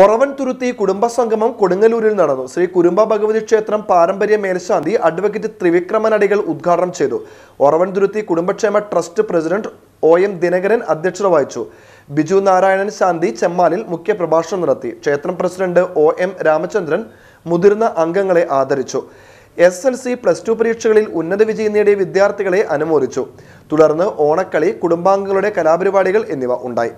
ഒറവൻ തുരുത്തി കുടുംബസംഗമം കൊടുങ്ങല്ലൂരിൽ നടന്നു. ശ്രീ കുരുമ്പ ഭഗവതി ക്ഷേത്രം പാരമ്പര്യ മേൽശാന്തി അഡ്വക്കേറ്റ് ത്രിവിക്രമൻ അടികൾ ഉദ്ഘാടനം ചെയ്തു. ഒറവൻ തുരുത്തി കുടുംബക്ഷേമ trust president O M Dinakaran അധ്യക്ഷത വഹിച്ചു. ബിജു നാരായണൻ ശാന്തി ചെമ്മാലിൽ മുഖ്യ പ്രഭാഷണം നടത്തി. ക്ഷേത്രം പ്രസിഡന്റ് ഒ എം രാമചന്ദ്രൻ മുതിർന്ന അംഗങ്ങളെ ആദരിച്ചു. S L C plus two പരീക്ഷകളിൽ ഉന്നത വിജയം നേടിയ വിദ്യാർത്ഥികളെ അനുമോദിച്ചു. തുടർന്ന് ഓണക്കളി കുടുംബാംഗങ്ങളുടെ കലാപരിപാടികൾ എന്നിവ ഉണ്ടായി.